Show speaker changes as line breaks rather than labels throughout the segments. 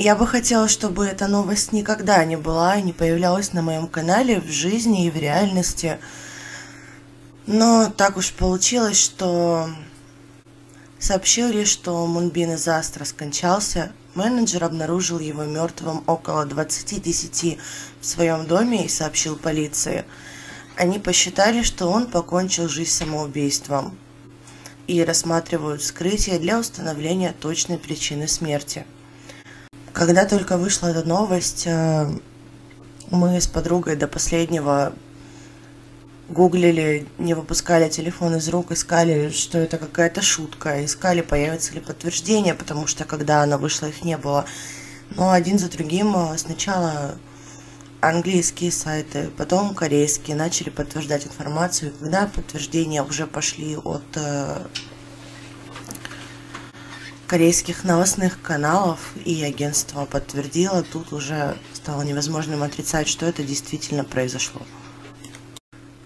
Я бы хотела, чтобы эта новость никогда не была и не появлялась на моем канале в жизни и в реальности. Но так уж получилось, что сообщили, что Мунбин из Астра скончался. Менеджер обнаружил его мертвым около 20.10 в своем доме и сообщил полиции. Они посчитали, что он покончил жизнь самоубийством и рассматривают вскрытие для установления точной причины смерти. Когда только вышла эта новость, э, мы с подругой до последнего гуглили, не выпускали телефон из рук, искали, что это какая-то шутка, искали, появится ли подтверждение, потому что когда она вышла, их не было. Но один за другим э, сначала английские сайты, потом корейские начали подтверждать информацию. Когда подтверждения уже пошли от э, корейских новостных каналов и агентство подтвердило, тут уже стало невозможным отрицать, что это действительно произошло.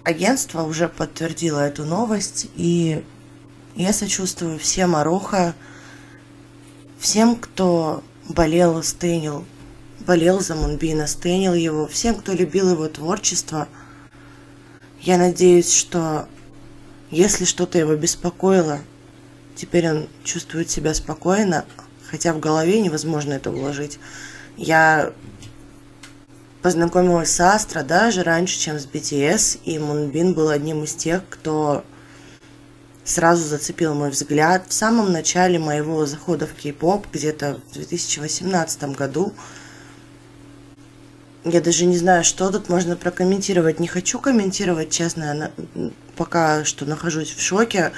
Агентство уже подтвердило эту новость, и я сочувствую всем Аруха, всем, кто болел, стынил болел за Мунбина, стынил его, всем, кто любил его творчество. Я надеюсь, что если что-то его беспокоило, теперь он чувствует себя спокойно, хотя в голове невозможно это уложить. Я познакомилась с Астро даже раньше, чем с BTS, и Мунбин был одним из тех, кто сразу зацепил мой взгляд. В самом начале моего захода в кей-поп, где-то в 2018 году, я даже не знаю, что тут можно прокомментировать. Не хочу комментировать, честно, я пока что нахожусь в шоке.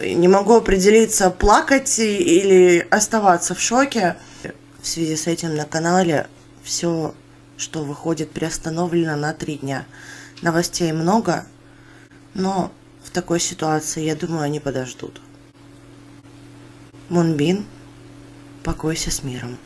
Не могу определиться, плакать или оставаться в шоке. В связи с этим на канале все, что выходит, приостановлено на три дня. Новостей много, но в такой ситуации, я думаю, они подождут. Мунбин, покойся с миром.